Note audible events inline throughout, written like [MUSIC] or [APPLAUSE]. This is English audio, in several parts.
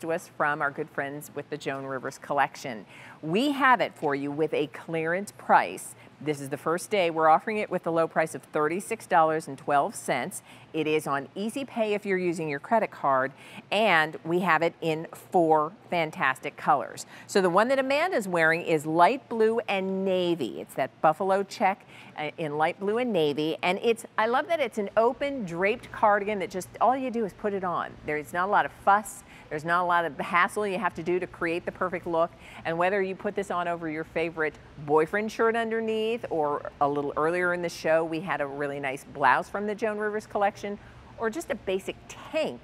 to us from our good friends with the Joan Rivers collection. We have it for you with a clearance price. This is the first day we're offering it with a low price of $36.12. It is on Easy Pay if you're using your credit card, and we have it in four fantastic colors. So the one that Amanda's wearing is light blue and navy. It's that buffalo check uh, in light blue and navy, and it's I love that it's an open draped cardigan that just all you do is put it on. There's not a lot of fuss. There's not a lot of hassle you have to do to create the perfect look. And whether you put this on over your favorite boyfriend shirt underneath or a little earlier in the show, we had a really nice blouse from the Joan Rivers collection or just a basic tank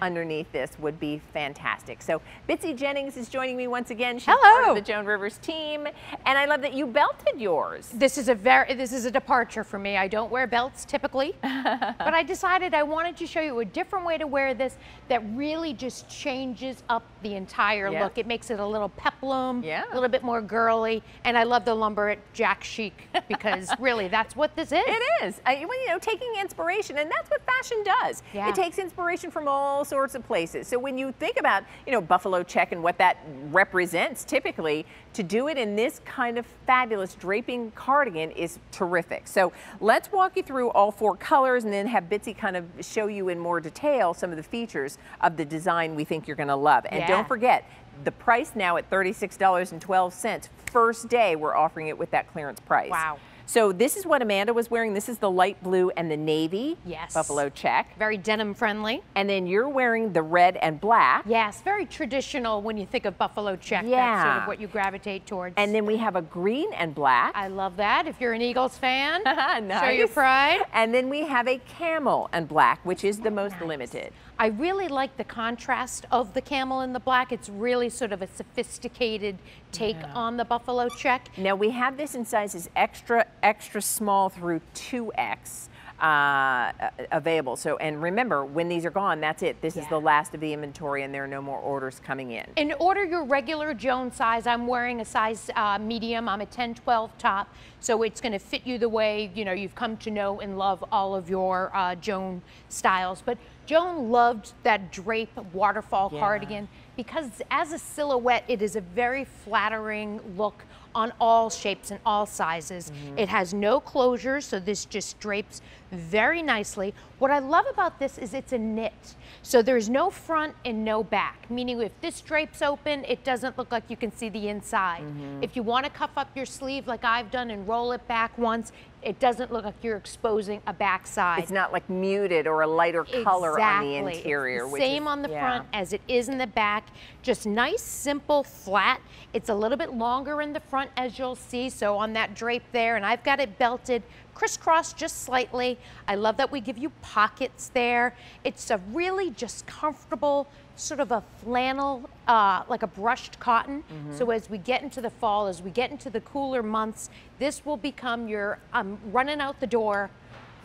underneath this would be fantastic. So Bitsy Jennings is joining me once again. She's Hello. part of the Joan Rivers team. And I love that you belted yours. This is a very this is a departure for me. I don't wear belts typically, [LAUGHS] but I decided I wanted to show you a different way to wear this that really just changes up the entire Yeah. look. It makes it a little peplum, Yeah. a little bit more girly, and I love the lumber at Jack Chic because [LAUGHS] really that's what this is. It is. I, well, you know, taking inspiration, and that's what fashion does. Yeah. It takes inspiration from all sorts of places. So when you think about, you know, buffalo check and what that represents typically, to do it in this kind of fabulous draping cardigan is terrific. So let's walk you through all four colors and then have Bitsy kind of show you in more detail some of the features of the design we think you're going to love. And Yeah. don't forget, the price now at $36.12. First day, we're offering it with that clearance price. Wow. So this is what Amanda was wearing. This is the light blue and the navy. Yes. Buffalo check. Very denim friendly. And then you're wearing the red and black. Yes, very traditional when you think of buffalo check. Yeah. That's sort of what you gravitate towards. And then we have a green and black. I love that. If you're an Eagles fan, [LAUGHS] nice. show your pride. And then we have a camel and black, which is the most Nice. limited. I really like the contrast of the camel and the black. It's really sort of a sophisticated take on the buffalo check. Now we have this in sizes extra, extra small through 2X. Uh, available. So, and remember, when these are gone, that's it. This is the last of the inventory, and there are no more orders coming in. And order your regular Joan size. I'm wearing a size uh, medium. I'm a 10, 12 top, so it's going to fit you the way you know you've come to know and love all of your uh, Joan styles. But Joan loved that drape waterfall Yeah. cardigan because as a silhouette, it is a very flattering look on all shapes and all sizes. Mm-hmm. It has no closures, so this just drapes very nicely. What I love about this is it's a knit. So there's no front and no back, meaning if this drapes open, it doesn't look like you can see the inside. Mm-hmm. If you want to cuff up your sleeve like I've done and roll it back once, it doesn't look like you're exposing a backside. It's not like muted or a lighter color on the Exactly. It's interior. the same is- on the yeah. front as it is in the back. Just nice, simple, flat. It's a little bit longer in the front as you'll see. So on that drape there, and I've got it belted crisscross just slightly. I love that we give you pockets there. It's a really just comfortable, sort of a flannel, uh, like a brushed cotton. Mm-hmm. So as we get into the fall, as we get into the cooler months, this will become your um, running out the door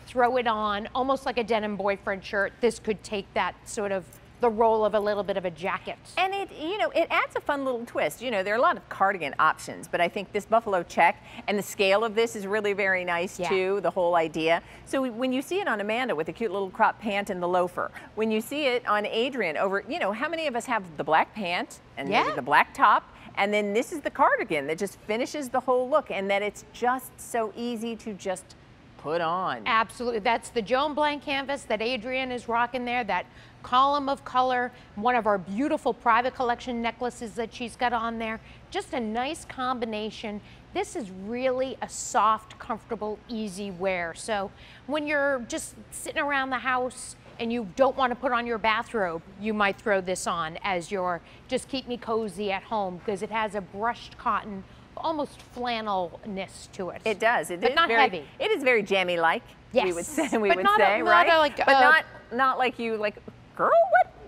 throw it on, almost like a denim boyfriend shirt. This could take that sort of the role of a little bit of a jacket. And it, you know, it adds a fun little twist. You know, there are a lot of cardigan options, but I think this buffalo check and the scale of this is really very nice Yeah. too, the whole idea. So when you see it on Amanda with a cute little crop pant and the loafer, when you see it on Adrian over, you know, how many of us have the black pant and Yeah. the black top? And then this is the cardigan that just finishes the whole look and that it's just so easy to just put on. Absolutely. That's the Joan Blank canvas that Adrienne is rocking there, that column of color, one of our beautiful private collection necklaces that she's got on there. Just a nice combination. This is really a soft, comfortable, easy wear. So when you're just sitting around the house and you don't want to put on your bathrobe, you might throw this on as your just keep me cozy at home because it has a brushed cotton, almost flannelness to it. It does. It but is not very, heavy. It is very jammy-like. We would Yes, say. We but would not a- say, not right? a, like, but uh, not not like you like, girl.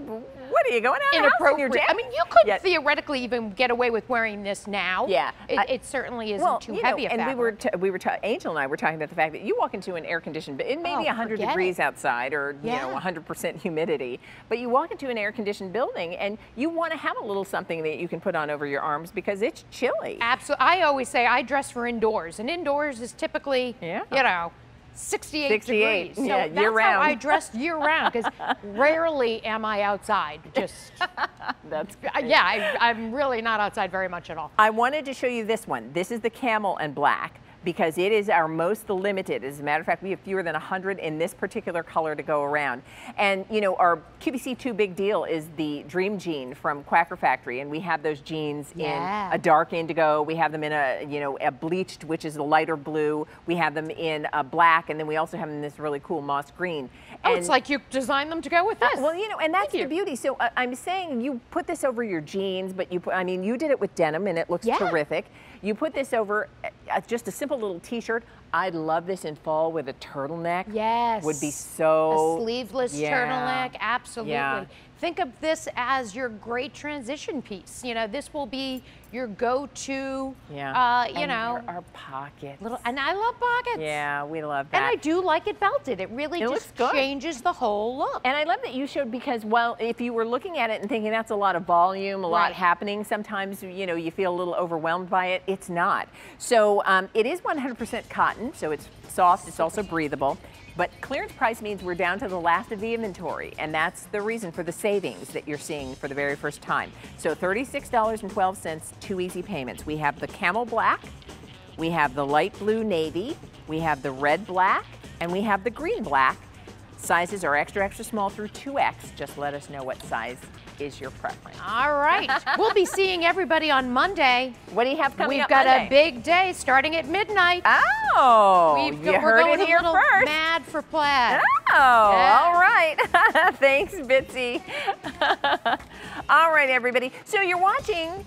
What? What are you going out of the house in your inappropriate. I mean, you could Yeah. theoretically even get away with wearing this now. Yeah, It, I- it certainly isn't well, too you know, heavy and we were t- we were ta- Angel and I were talking about the fact that you walk into an air conditioned, it may oh, be Oh, 100 degrees it. outside or you know 100% humidity, but you walk into an air conditioned building and you want to have a little something that you can put on over your arms because it's chilly. Absolutely. I always say I dress for indoors, and indoors is typically, Yeah. you know, 68, 68, degrees. So yeah, that's year how round. I dress year round because [LAUGHS] rarely am I outside. Just [LAUGHS] That's uh, yeah, I, I'm really not outside very much at all. I wanted to show you this one. This is the camel and black because it is our most limited. As a matter of fact, we have fewer than 100 in this particular color to go around. And you know, our QVC2 big deal is the Dream Jean from Quacker Factory, and we have those jeans Yeah. in a dark indigo. We have them in a you know a bleached, which is a lighter blue. We have them in a black, and then we also have them in this really cool moss green. Oh, And- it's like you designed them to go with this. well, you know, and that's Thank the you. beauty. So uh, I'm saying you put this over your jeans, but you put, I mean, you did it with denim and it looks Yeah. terrific. You put this over Uh, just a simple little t-shirt. I'd love this in fall with a turtleneck. Yes. Would be so. a sleeveless yeah. turtleneck, absolutely. Yeah. Think of this as your great transition piece. You know, this will be your go-to. Yeah. Uh, you And know, our, our pockets. little. And I love pockets. Yeah, we love that. And I do like it belted. It really It just changes the whole look. And I love that you showed because, well, if you were looking at it and thinking that's a lot of volume, a lot Right. happening, sometimes, you know, you feel a little overwhelmed by it. It's not. So um, it is 100% cotton, so it's soft, it's also breathable. But clearance price means we're down to the last of the inventory, and that's the reason for the savings that you're seeing for the very first time. So $36.12, two easy payments. We have the camel black, we have the light blue navy, we have the red black, and we have the green black. Sizes are extra, extra small through 2X. Just let us know what size is your preference. All right. [LAUGHS] we'll be seeing everybody on Monday. What do you have coming We've got Monday? a big day starting at midnight. Oh, We've you we're heard going it a here little first. mad for plaid. Oh, Yeah. all right. [LAUGHS] Thanks, Bitsy. [LAUGHS] all right, everybody. So you're watching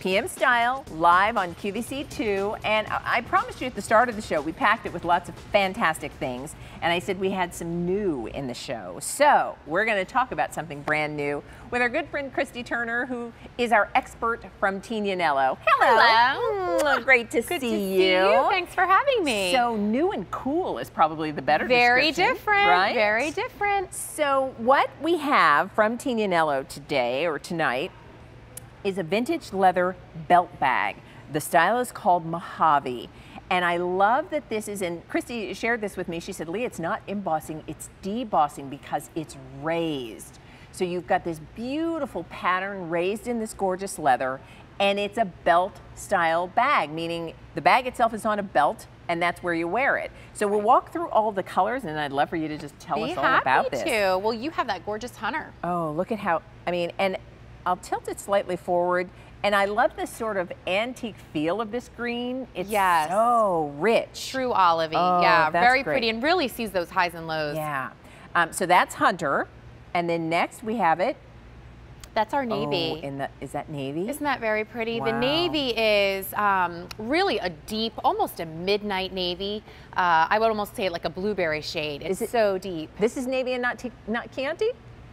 PM Style live on QVC2, and I I promised you at the start of the show we packed it with lots of fantastic things, and I said we had some new in the show. So we're going to talk about something brand new with our good friend Christy Turner, who is our expert from Tignanello. Hello. Hello. Mm, Great to, Good see, to see you. Thanks for having me. So new and cool is probably the better very different. right? Very different. So what we have from Tignanello today or tonight is a vintage leather belt bag. The style is called Mojave. And I love that this is, and Christy shared this with me. She said, Lee, it's not embossing, it's debossing because it's raised. So you've got this beautiful pattern raised in this gorgeous leather, and it's a belt style bag, meaning the bag itself is on a belt, and that's where you wear it. So we'll walk through all the colors, and I'd love for you to just tell Be us all happy about this. to. Well, you have that gorgeous hunter. Oh, look at how, I mean, and I'll tilt it slightly forward. And I love this sort of antique feel of this green. It's Yes. so rich. True olivey. Oh, yeah, very great. pretty and really sees those highs and lows. Yeah. Um, so that's Hunter. And then next we have it. That's our Oh, navy. in the, is that navy? Isn't that very pretty? Wow. The navy is um, really a deep, almost a midnight navy. Uh, I would almost say like a blueberry shade. It's Is it- so deep. this is navy and not, not Chianti?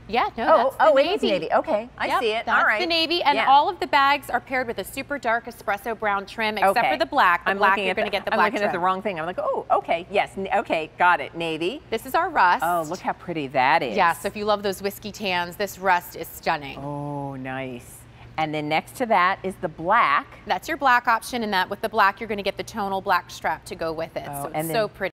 Yeah, no, Oh, that's oh, the oh, navy. it is navy. Okay, I Yep, see it. That's all right. the navy, and Yeah. all of the bags are paired with a super dark espresso brown trim, except Okay. for the black. The I'm black, you're going the- to get the I'm black looking at the wrong thing. I'm like, oh, okay, yes, okay, got it. Navy. This is our rust. Oh, look how pretty that is. Yeah, so if you love those whiskey tans, this rust is stunning. Oh, nice. And then next to that is the black. That's your black option, and that with the black, you're going to get the tonal black strap to go with it. Oh, so it's and so pretty.